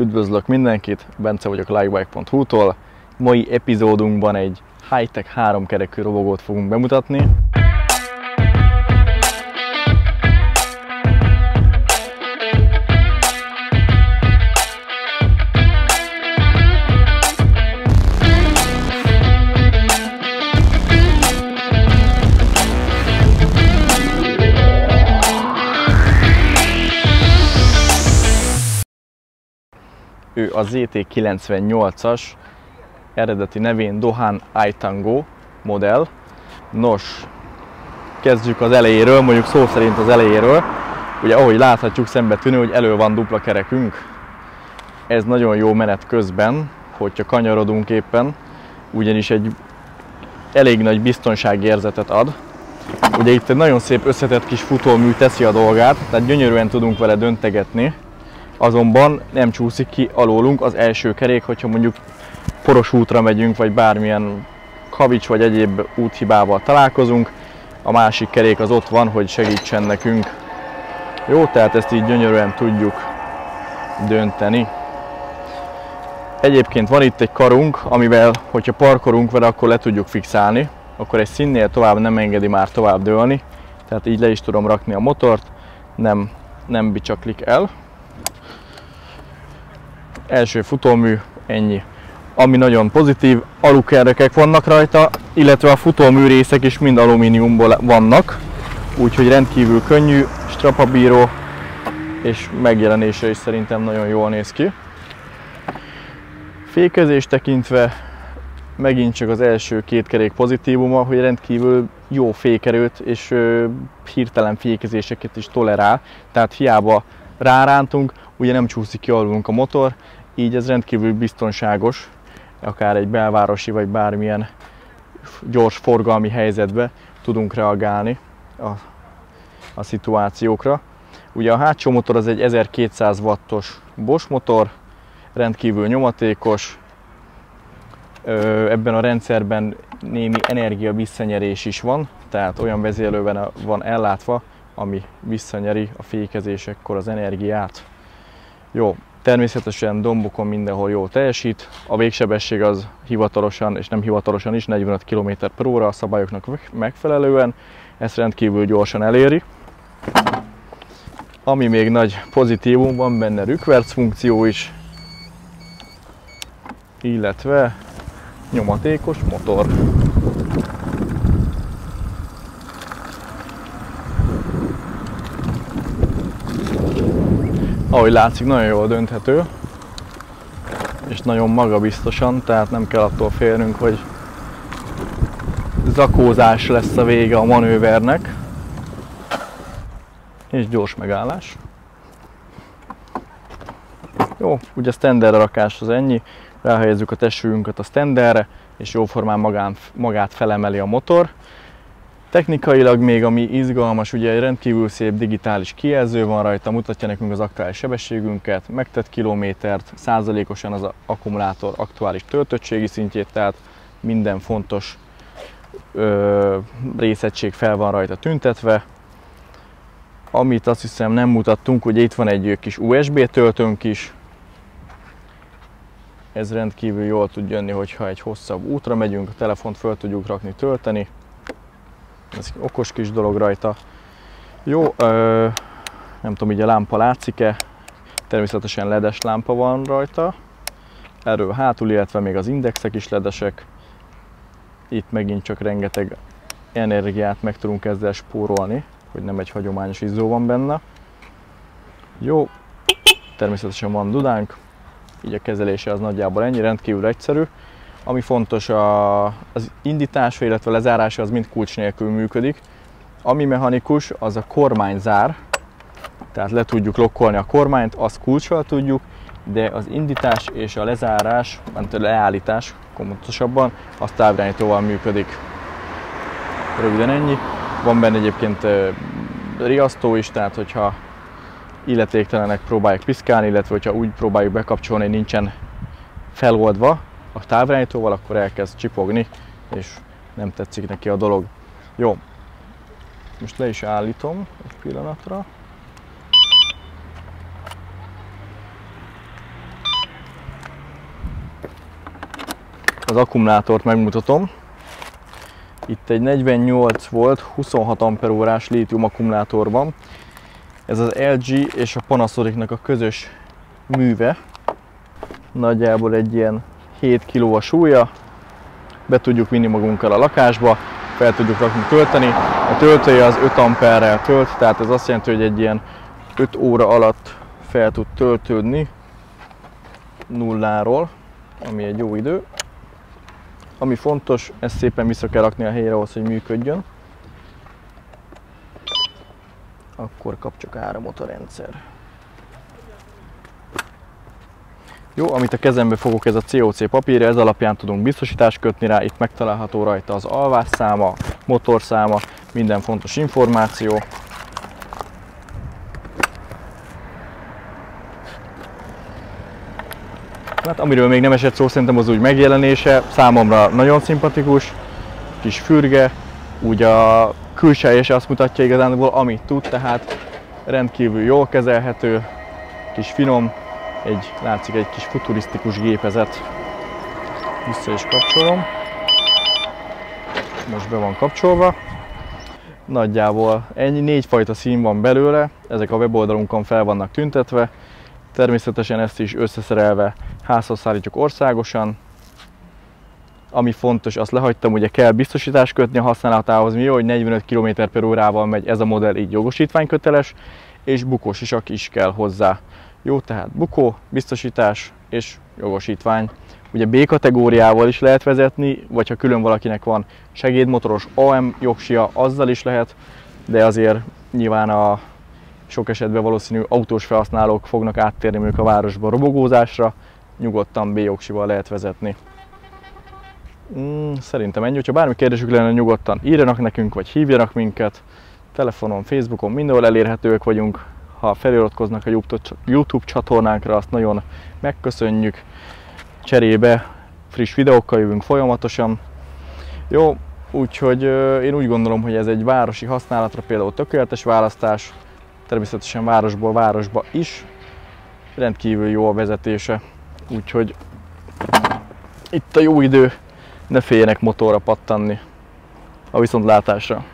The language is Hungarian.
Üdvözlök mindenkit, Bence vagyok likebike.hu-tól. Mai epizódunkban egy high-tech háromkerekű robogót fogunk bemutatni. Ő a ZT98-as, eredeti nevén Dohan Aitango modell. Nos, kezdjük az elejéről, mondjuk szó szerint az elejéről. Ugye ahogy láthatjuk szembe tűnő, hogy elő van dupla kerekünk. Ez nagyon jó menet közben, hogyha kanyarodunk éppen, ugyanis egy elég nagy biztonsági érzetet ad. Ugye itt egy nagyon szép összetett kis futómű teszi a dolgát, tehát gyönyörűen tudunk vele döntegetni azonban nem csúszik ki alólunk az első kerék, hogyha mondjuk poros útra megyünk, vagy bármilyen kavics vagy egyéb úthibával találkozunk, a másik kerék az ott van, hogy segítsen nekünk. Jó, tehát ezt így gyönyörűen tudjuk dönteni. Egyébként van itt egy karunk, amivel, hogyha parkolunk vele, akkor le tudjuk fixálni, akkor egy színnél tovább nem engedi már tovább dőlni, tehát így le is tudom rakni a motort, nem, nem bicsaklik el. Első futómű, ennyi. Ami nagyon pozitív, alukerekek vannak rajta, illetve a futómű részek is mind alumíniumból vannak, úgyhogy rendkívül könnyű, strapabíró, és megjelenése is szerintem nagyon jól néz ki. Fékezés tekintve megint csak az első két kerék pozitívuma, hogy rendkívül jó fékerőt és ö, hirtelen fékezéseket is tolerál, tehát hiába rárántunk, ugye nem csúszik ki alulunk a motor, így ez rendkívül biztonságos, akár egy belvárosi vagy bármilyen gyors forgalmi helyzetbe tudunk reagálni a, a szituációkra. Ugye a hátsó motor az egy 1200 wattos Bosch motor, rendkívül nyomatékos, ebben a rendszerben némi energia visszanyerés is van, tehát olyan vezérlőben van ellátva, ami visszanyeri a fékezésekkor az energiát. Jó, Természetesen dombokon mindenhol jól teljesít, a végsebesség az hivatalosan és nem hivatalosan is 45 km óra a szabályoknak megfelelően, ezt rendkívül gyorsan eléri. Ami még nagy pozitívum, van benne rükverc funkció is, illetve nyomatékos motor. Ahogy látszik, nagyon jól dönthető, és nagyon magabiztosan, tehát nem kell attól félnünk, hogy zakózás lesz a vége a manővernek, és gyors megállás. Jó, ugye standard rakás az ennyi, ráhelyezzük a testőünket a standardre, és jóformán magán, magát felemeli a motor. Technikailag még ami izgalmas, ugye egy rendkívül szép digitális kijelző van rajta, mutatja nekünk az aktuális sebességünket, megtett kilométert, százalékosan az akkumulátor aktuális töltöttségi szintjét, tehát minden fontos ö, részegység fel van rajta tüntetve. Amit azt hiszem nem mutattunk, hogy itt van egy kis USB töltőnk is, ez rendkívül jól tud jönni, hogyha egy hosszabb útra megyünk, a telefont föl tudjuk rakni, tölteni. Ez okos kis dolog rajta. Jó, ö, nem tudom, így a lámpa látszik-e, természetesen ledes lámpa van rajta. Erről hátul, illetve még az indexek is ledesek. Itt megint csak rengeteg energiát meg tudunk ezzel spórolni, hogy nem egy hagyományos izzó van benne. Jó, természetesen van dudánk, így a kezelése az nagyjából ennyi, rendkívül egyszerű. Ami fontos, a, az indítása, illetve lezárása az mind kulcs nélkül működik. Ami mechanikus, az a kormányzár, tehát le tudjuk lokkolni a kormányt, azt kulcsal tudjuk, de az indítás és a lezárás, a leállítás pontosabban, az távirányítóval működik. Röviden ennyi. Van benne egyébként riasztó is, tehát hogyha illetéktelenek próbálják piszkálni, illetve hogyha úgy próbáljuk bekapcsolni, nincsen feloldva, a távirányítóval, akkor elkezd csipogni, és nem tetszik neki a dolog. Jó, most le is állítom egy pillanatra. Az akkumulátort megmutatom. Itt egy 48 volt, 26 amperórás lítium akkumulátor van. Ez az LG és a Panasonicnak a közös műve. Nagyjából egy ilyen 7 kg a súlya. Be tudjuk vinni magunkkal a lakásba, fel tudjuk rakni tölteni. A töltője az 5 amperrel tölt, tehát ez azt jelenti, hogy egy ilyen 5 óra alatt fel tud töltődni nulláról, ami egy jó idő. Ami fontos, ezt szépen vissza kell rakni a helyre ahhoz, hogy működjön. Akkor kap csak áramot a rendszer. Jó, amit a kezembe fogok, ez a COC papír, ez alapján tudunk biztosítást kötni rá, itt megtalálható rajta az alvásszáma, motorszáma, minden fontos információ. Hát amiről még nem esett szó, szerintem az úgy megjelenése, számomra nagyon szimpatikus, kis fürge, úgy a külseje azt mutatja igazán, amit tud, tehát rendkívül jól kezelhető, kis finom, egy, látszik egy kis futurisztikus gépezet. Vissza is kapcsolom. Most be van kapcsolva. Nagyjából ennyi, négy fajta szín van belőle, ezek a weboldalunkon fel vannak tüntetve. Természetesen ezt is összeszerelve házhoz szállítjuk országosan. Ami fontos, azt lehagytam, ugye kell biztosítást kötni a használatához, mi jó, hogy 45 km per órával megy ez a modell, így jogosítványköteles, és bukós isak is kell hozzá. Jó, tehát bukó, biztosítás és jogosítvány. Ugye B kategóriával is lehet vezetni, vagy ha külön valakinek van segédmotoros AM jogsia, azzal is lehet, de azért nyilván a sok esetben valószínű autós felhasználók fognak áttérni mondjuk a városba robogózásra, nyugodtan B jogsival lehet vezetni. Mm, szerintem ennyi, hogyha bármi kérdésük lenne, nyugodtan írjanak nekünk, vagy hívjanak minket. Telefonon, Facebookon, mindenhol elérhetőek vagyunk, ha feliratkoznak a YouTube csatornánkra, azt nagyon megköszönjük. Cserébe friss videókkal jövünk folyamatosan. Jó, úgyhogy én úgy gondolom, hogy ez egy városi használatra például tökéletes választás, természetesen városból városba is. Rendkívül jó a vezetése, úgyhogy itt a jó idő, ne féljenek motorra pattanni a viszontlátásra.